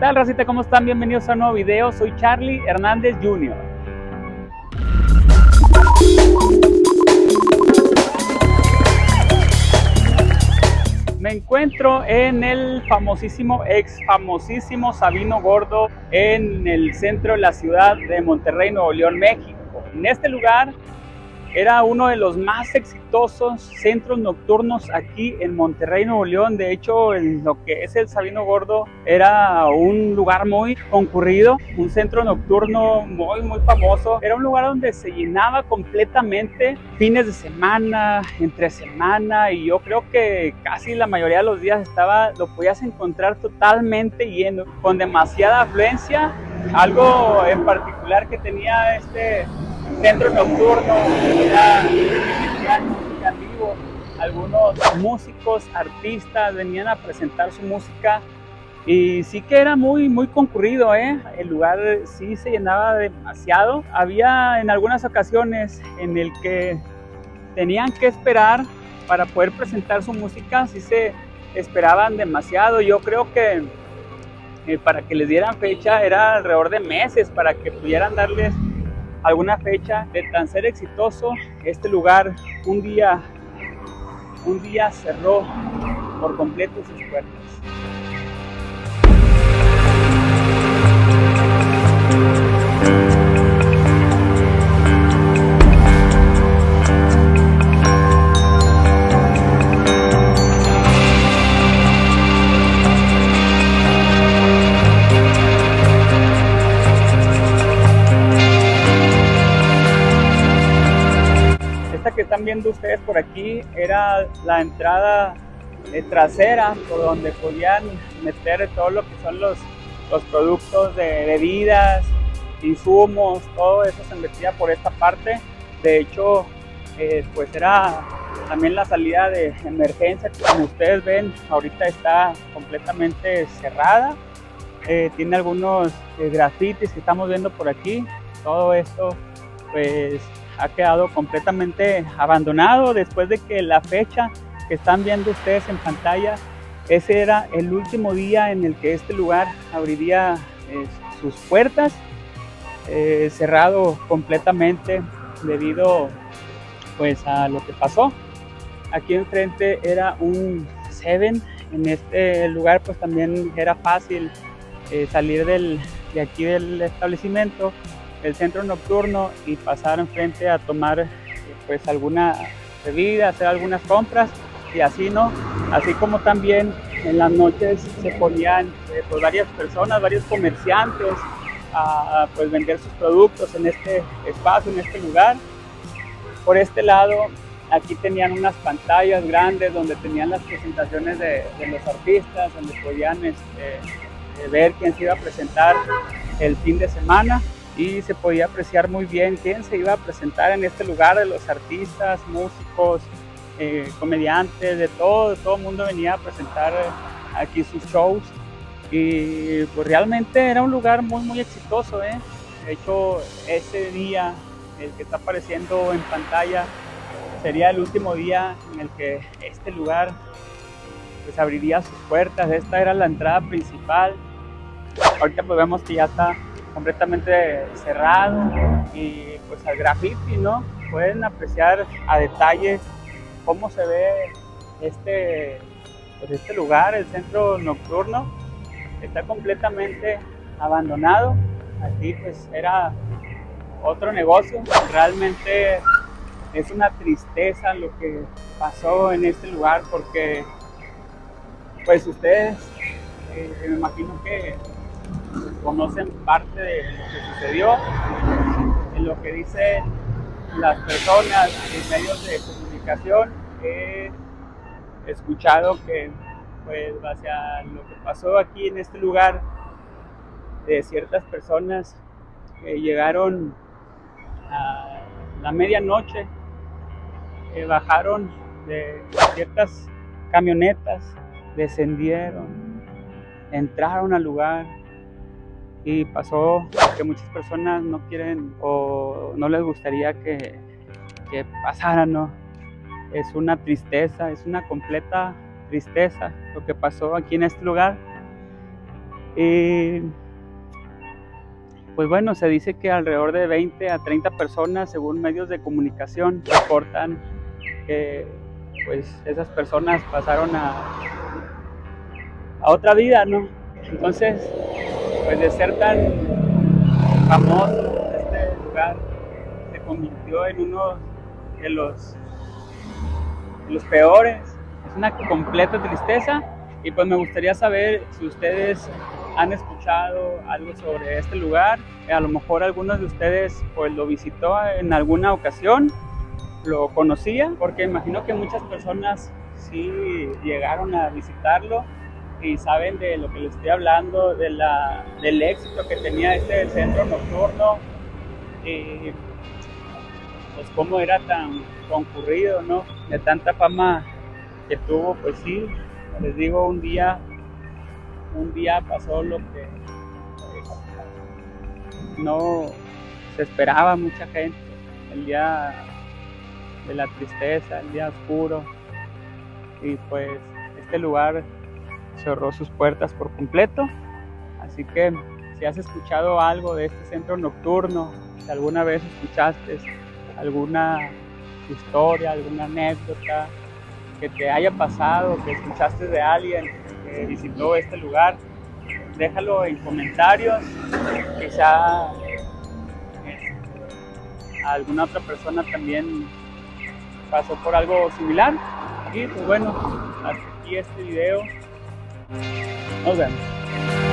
tal, racita? ¿Cómo están? Bienvenidos a un nuevo video. Soy Charlie Hernández Jr. Me encuentro en el famosísimo, ex famosísimo Sabino Gordo en el centro de la ciudad de Monterrey, Nuevo León, México. En este lugar era uno de los más exitosos centros nocturnos aquí en Monterrey, Nuevo León. De hecho, en lo que es el Sabino Gordo era un lugar muy concurrido, un centro nocturno muy, muy famoso. Era un lugar donde se llenaba completamente fines de semana, entre semana, y yo creo que casi la mayoría de los días estaba, lo podías encontrar totalmente lleno, con demasiada afluencia. Algo en particular que tenía este centro nocturno, era música en vivo. Algunos músicos, artistas venían a presentar su música y sí que era muy, muy concurrido, ¿eh? El lugar sí se llenaba demasiado. Había en algunas ocasiones en el que tenían que esperar para poder presentar su música, sí se esperaban demasiado. Yo creo que eh, para que les dieran fecha era alrededor de meses para que pudieran darles alguna fecha de tan ser exitoso, este lugar un día, un día cerró por completo sus puertas. Viendo ustedes por aquí era la entrada eh, trasera por donde podían meter todo lo que son los, los productos de bebidas, insumos, todo eso se metía por esta parte. De hecho, eh, pues era también la salida de emergencia, como ustedes ven, ahorita está completamente cerrada. Eh, tiene algunos grafitis que estamos viendo por aquí. Todo esto pues ha quedado completamente abandonado después de que la fecha que están viendo ustedes en pantalla, ese era el último día en el que este lugar abriría eh, sus puertas, eh, cerrado completamente debido pues a lo que pasó. Aquí enfrente era un Seven, en este lugar pues también era fácil eh, salir del, de aquí del establecimiento el centro nocturno y pasar enfrente a tomar pues alguna bebida, hacer algunas compras y así no, así como también en las noches se ponían eh, pues, varias personas, varios comerciantes a pues vender sus productos en este espacio, en este lugar. Por este lado, aquí tenían unas pantallas grandes donde tenían las presentaciones de, los artistas, donde podían este, eh, ver quién se iba a presentar el fin de semana y se podía apreciar muy bien quién se iba a presentar en este lugar, de los artistas, músicos, eh, comediantes, de todo, todo el mundo venía a presentar aquí sus shows. Y pues realmente era un lugar muy muy exitoso, ¿eh? de hecho ese día, el que está apareciendo en pantalla, sería el último día en el que este lugar pues abriría sus puertas, esta era la entrada principal, ahorita pues vemos que ya está completamente cerrado y pues al graffiti, ¿no? Pueden apreciar a detalle cómo se ve este, pues este lugar, el centro nocturno. Está completamente abandonado. Aquí pues era otro negocio. Realmente es una tristeza lo que pasó en este lugar porque pues ustedes eh, me imagino que conocen parte de lo que sucedió, en lo que dicen las personas en medios de comunicación. He escuchado que, pues, hacia lo que pasó aquí en este lugar, de ciertas personas que llegaron a la medianoche, bajaron de ciertas camionetas, descendieron, entraron al lugar, y pasó que muchas personas no quieren o no les gustaría que, que pasara, ¿no? Es una tristeza, es una completa tristeza lo que pasó aquí en este lugar. Y pues bueno, se dice que alrededor de 20 a 30 personas, según medios de comunicación, reportan que pues esas personas pasaron a, a otra vida, ¿no? Entonces, pues de ser tan famoso este lugar, se convirtió en uno de los, de los peores. Es una completa tristeza y pues me gustaría saber si ustedes han escuchado algo sobre este lugar. A lo mejor algunos de ustedes pues lo visitó en alguna ocasión, lo conocía, porque imagino que muchas personas sí llegaron a visitarlo y saben de lo que les estoy hablando, de la, del éxito que tenía este centro nocturno. Y pues cómo era tan concurrido, ¿no? De tanta fama que tuvo, pues sí, les digo, un día, un día pasó lo que no se esperaba mucha gente, el día de la tristeza, el día oscuro, y pues este lugar cerró sus puertas por completo. Así que si has escuchado algo de este centro nocturno, si alguna vez escuchaste alguna historia, alguna anécdota que te haya pasado, que escuchaste de alguien que visitó este lugar, déjalo en comentarios. Quizá este, alguna otra persona también pasó por algo similar. Y pues bueno, hasta aquí este video. Nos vemos.